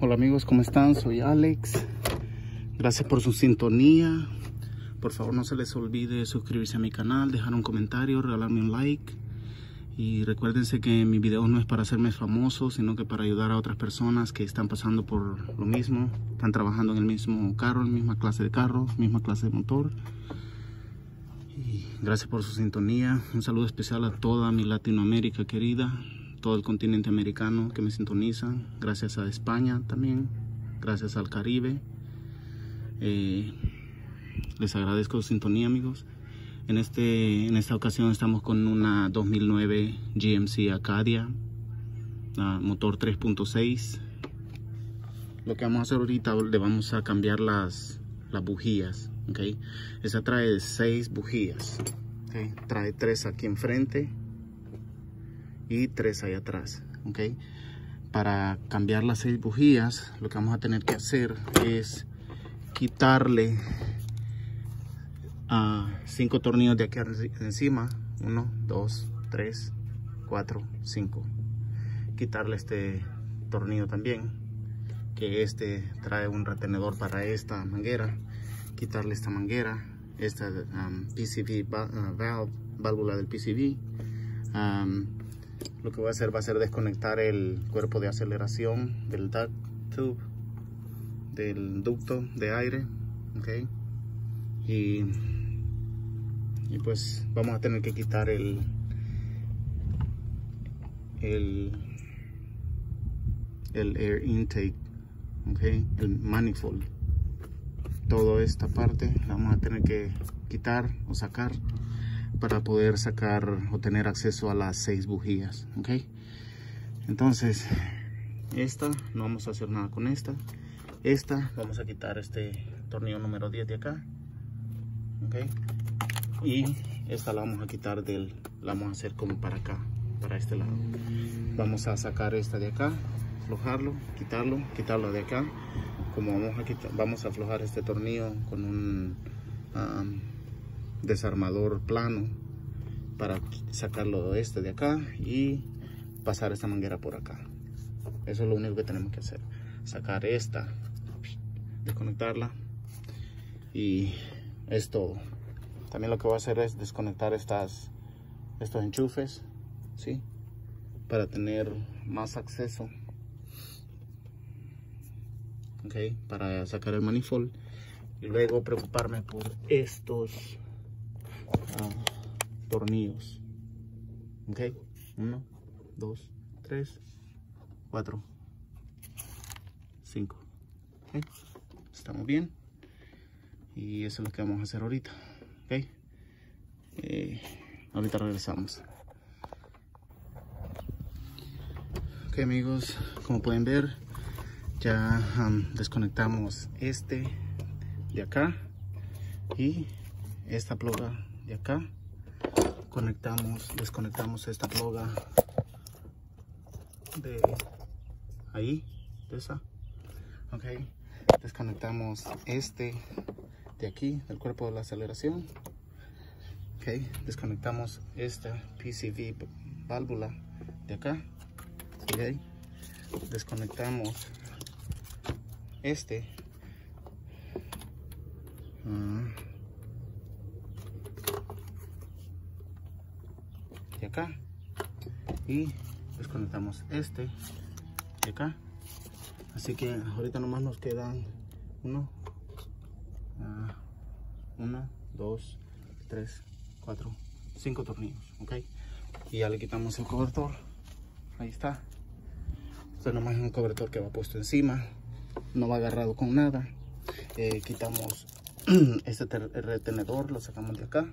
Hola amigos, ¿cómo están? Soy Alex. Gracias por su sintonía. Por favor no se les olvide suscribirse a mi canal, dejar un comentario, regalarme un like. Y recuérdense que mi video no es para hacerme famoso, sino que para ayudar a otras personas que están pasando por lo mismo. Están trabajando en el mismo carro, en la misma clase de carro, misma clase de motor. Y gracias por su sintonía. Un saludo especial a toda mi Latinoamérica querida todo el continente americano que me sintonizan, gracias a España también, gracias al Caribe. Eh, les agradezco su sintonía amigos. En, este, en esta ocasión estamos con una 2009 GMC Acadia, motor 3.6. Lo que vamos a hacer ahorita, le vamos a cambiar las, las bujías. Okay. Esa trae seis bujías. Trae tres aquí enfrente y tres ahí atrás ok para cambiar las seis bujías lo que vamos a tener que hacer es quitarle a cinco tornillos de aquí encima. 1 2 3 4 5 quitarle este tornillo también que este trae un retenedor para esta manguera. Quitarle esta manguera esta um, PCV uh, valve, válvula del PCV um, lo que voy a hacer va a ser desconectar el cuerpo de aceleración del duct tube del ducto de aire ok y, y pues vamos a tener que quitar el el el air intake ok el manifold. Toda esta parte la vamos a tener que quitar o sacar para poder sacar o tener acceso a las seis bujías ok entonces esta no vamos a hacer nada con esta. Esta vamos a quitar este tornillo número 10 de acá ok y esta la vamos a quitar del la vamos a hacer como para acá para este lado. Vamos a sacar esta de acá aflojarlo quitarlo quitarlo de acá. Como vamos a quitar vamos a aflojar este tornillo con un um, desarmador plano para sacarlo este de acá y pasar esta manguera por acá. Eso es lo único que tenemos que hacer. Sacar esta desconectarla y es todo también lo que voy a hacer es desconectar estas estos enchufes ¿sí? para tener más acceso ok para sacar el manifold y luego preocuparme por estos tornillos. Ok 1 2 3 4 5 estamos bien. Y eso es lo que vamos a hacer ahorita. Ok eh, ahorita regresamos. Ok amigos como pueden ver ya desconectamos este de acá y esta ploga de acá. Conectamos desconectamos esta ploga de ahí de esa. Ok desconectamos este de aquí del cuerpo de la aceleración. Ok desconectamos esta PCV válvula de acá. Ok desconectamos este acá. Y desconectamos este de acá. Así que ahorita nomás nos quedan uno uh, uno dos tres cuatro cinco tornillos ok y ya le quitamos el cobertor. Ahí está. Esto nomás es un cobertor que va puesto encima. No va agarrado con nada. Eh, quitamos este retenedor lo sacamos de acá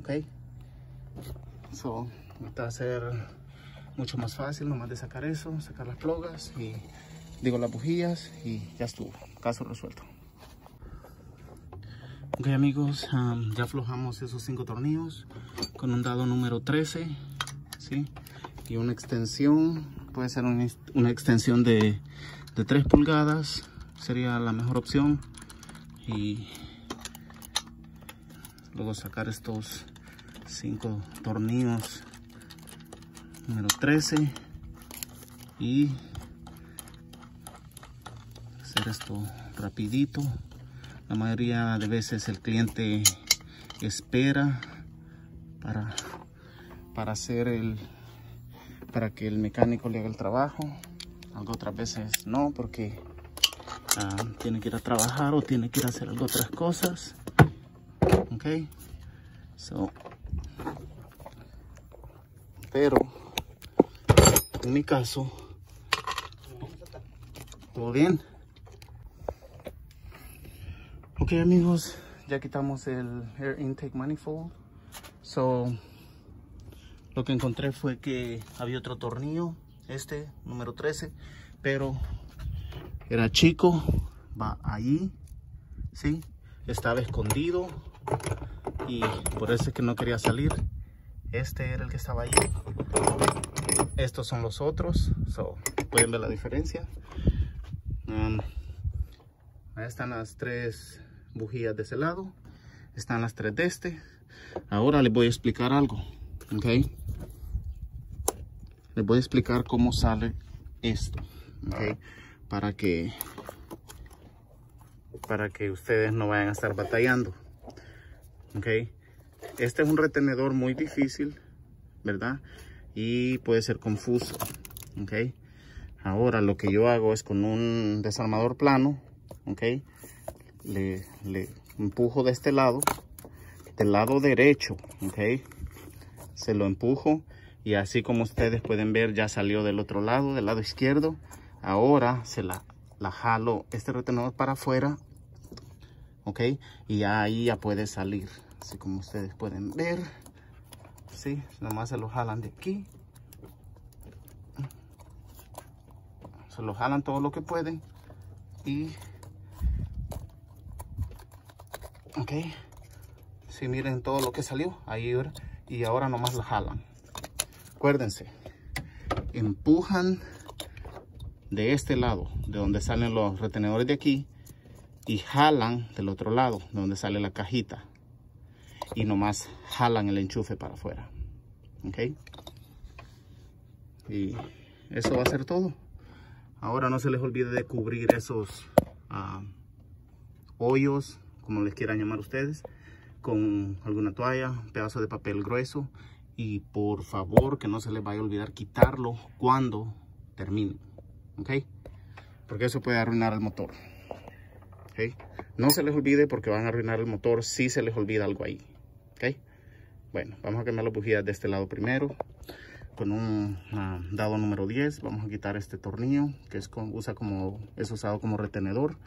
ok So, va a ser mucho más fácil nomás de sacar eso, sacar las plogas y digo las bujías y ya estuvo, caso resuelto. Ok amigos, ya aflojamos esos cinco tornillos con un dado número 13, ¿sí? Y una extensión, puede ser una, extensión de, de 3 pulgadas, sería la mejor opción. Y luego sacar estos 5 tornillos número 13 y hacer esto rapidito. La mayoría de veces el cliente espera para, para hacer el para que el mecánico le haga el trabajo. Algo otras veces no, porque ah, tiene que ir a trabajar o tiene que ir a hacer algo otras cosas. Ok. So, pero en mi caso, todo bien. Ok amigos, ya quitamos el air intake manifold. So, lo que encontré fue que había otro tornillo, este, número 13, pero era chico, va ahí, ¿sí? Estaba escondido y por eso es que no quería salir. Este era el que estaba ahí. Estos son los otros, so, pueden ver la diferencia. Um, ahí están las tres bujías de ese lado, están las tres de este. Ahora les voy a explicar algo, ¿ok? Les voy a explicar cómo sale esto, ¿ok? Para que, para que ustedes no vayan a estar batallando, ¿ok? Este es un retenedor muy difícil, ¿verdad? Y puede ser confuso, ¿ok? Ahora lo que yo hago es con un desarmador plano, ¿ok? Le, empujo de este lado del lado derecho, ok. Se lo empujo y así como ustedes pueden ver ya salió del otro lado, del lado izquierdo. Ahora se la, la jalo este retenedor para afuera, ok. Y ahí ya puede salir, así como ustedes pueden ver. Sí, nomás se lo jalan de aquí. Se lo jalan todo lo que pueden. Y ok. Si miren todo lo que salió ahí y ahora nomás la jalan. Acuérdense empujan de este lado de donde salen los retenedores de aquí y jalan del otro lado de donde sale la cajita y nomás jalan el enchufe para afuera ok y eso va a ser todo ahora no se les olvide de cubrir esos uh, hoyos como les quieran llamar ustedes con alguna toalla, un pedazo de papel grueso y por favor que no se les vaya a olvidar quitarlo cuando termine, ¿ok? Porque eso puede arruinar el motor. No se les olvide porque van a arruinar el motor si se les olvida algo ahí, ¿ok? Bueno, vamos a cambiar las bujías de este lado primero con un uh, dado número 10 vamos a quitar este tornillo que es usa como es usado como retenedor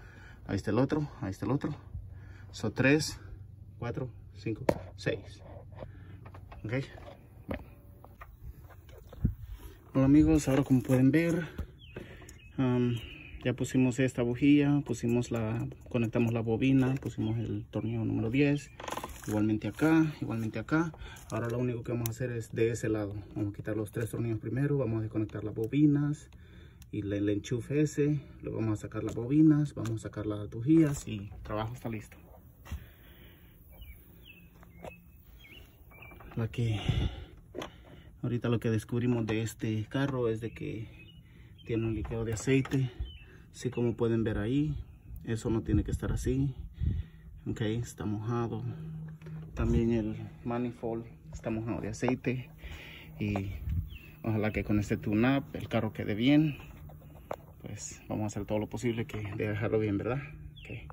ahí está el otro ahí está el otro son tres 4, 5, 6. Ok. Bueno. Hola amigos, ahora como pueden ver, ya pusimos esta bujía, pusimos la, conectamos la bobina, pusimos el tornillo número 10, igualmente acá, igualmente acá. Ahora lo único que vamos a hacer es de ese lado. Vamos a quitar los tres tornillos primero, vamos a desconectar las bobinas y el enchufe ese, luego vamos a sacar las bobinas, vamos a sacar las bujías y el trabajo está listo. la que ahorita lo que descubrimos de este carro es de que tiene un líquido de aceite así como pueden ver ahí eso no tiene que estar así ok está mojado también el manifold está mojado de aceite y ojalá que con este tune up el carro quede bien pues vamos a hacer todo lo posible que de dejarlo bien verdad okay.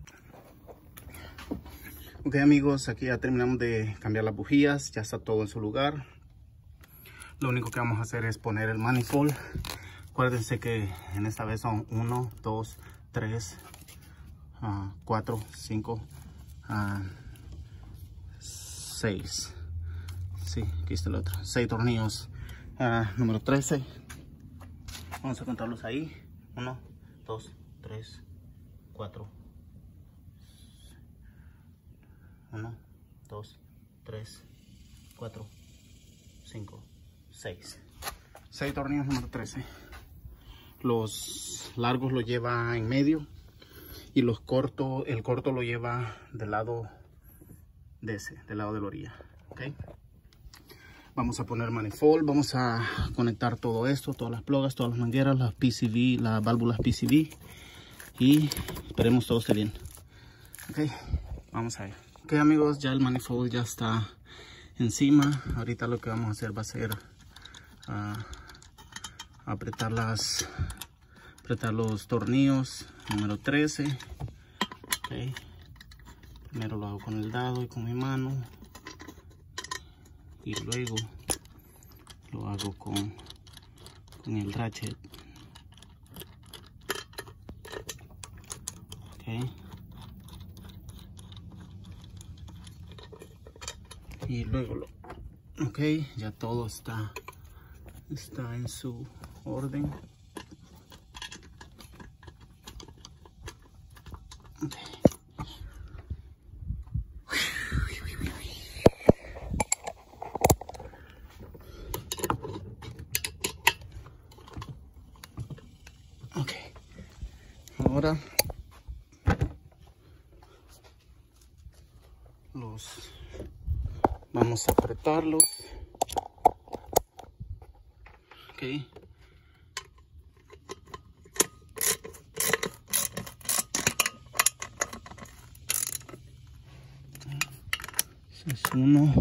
Ok amigos, aquí ya terminamos de cambiar las bujías, ya está todo en su lugar. Lo único que vamos a hacer es poner el manifold. Acuérdense que en esta vez son 1, 2, 3, 4, 5, 6. Sí, aquí está el otro. 6 tornillos. Uh, número 13. Vamos a contarlos ahí. 1, 2, 3, 4, 1, 2, 3, 4, 5, 6. 6 tornillos número 13. Los largos lo lleva en medio y los cortos, el corto lo lleva del lado de ese, del lado de la orilla. ¿okay? Vamos a poner manifold, vamos a conectar todo esto, todas las plugas, todas las mangueras, las PCV, las válvulas PCV y esperemos todo esté bien ok vamos a ver ok amigos ya el manifold ya está encima ahorita lo que vamos a hacer va a ser uh, apretar las apretar los tornillos número 13 okay. Primero lo hago con el dado y con mi mano. Y luego lo hago con, con el ratchet. Okay. y luego lo ok ya todo está está en su orden ok ahora. Los vamos a apretarlos. Ok. Es uno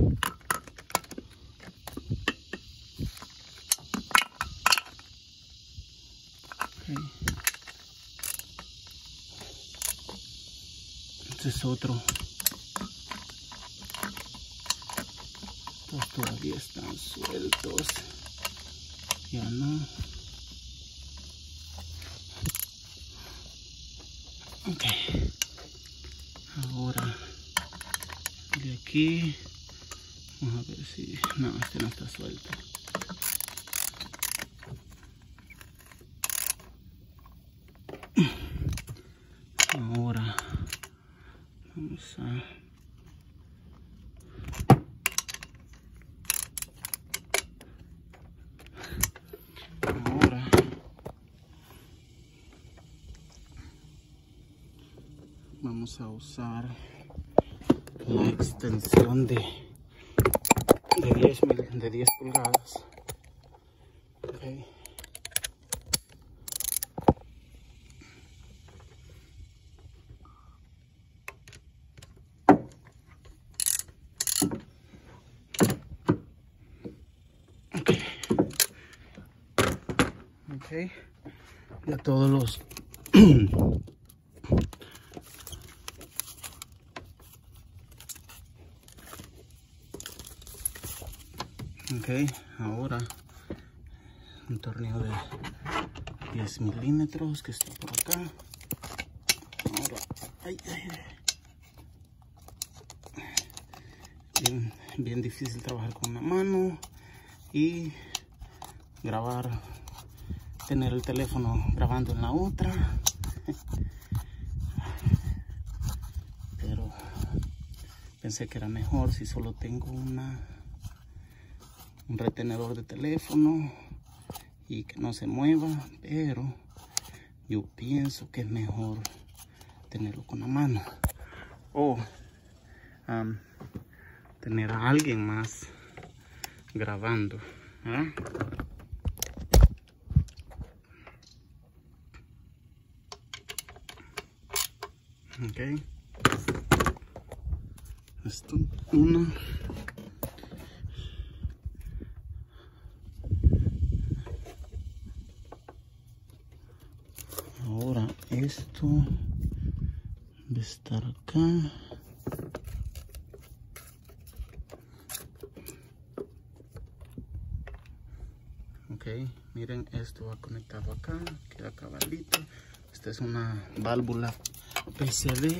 es otro. Todavía están sueltos. Ya no. Ok. Ahora de aquí vamos a ver si no este no está suelto ahora vamos a ahora a usar la extensión de de 10, mil- de 10 pulgadas Ok. Ok. Ok. Ya todos los Ahora un tornillo de 10 milímetros que está por acá. Ahora, ay, ay. Bien, bien difícil trabajar con una mano y grabar, tener el teléfono grabando en la otra. Pero pensé que era mejor si solo tengo una un retenedor de teléfono y que no se mueva, pero yo pienso que es mejor tenerlo con la mano o am, tener a alguien más grabando. ¿verdad? Ok. Esto, uno. Ahora esto debe estar acá. Ok, miren, esto va conectado acá, queda cabalito. Esta es una válvula PCB.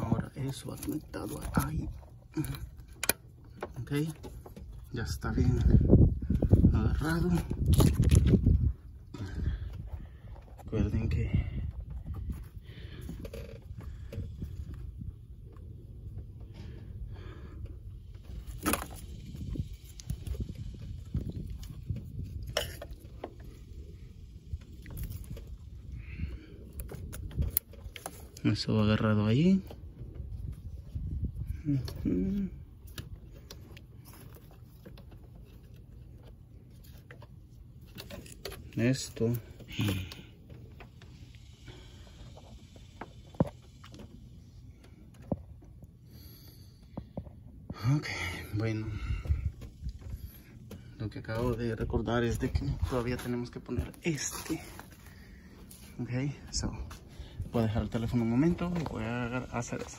Ahora eso va conectado ahí. Ok, ya está bien agarrado. Recuerden que eso va agarrado ahí. Ujú. Esto Ok, bueno. Lo que acabo de recordar es de que todavía tenemos que poner este. Ok, so voy a dejar el teléfono un momento y voy a hacer eso.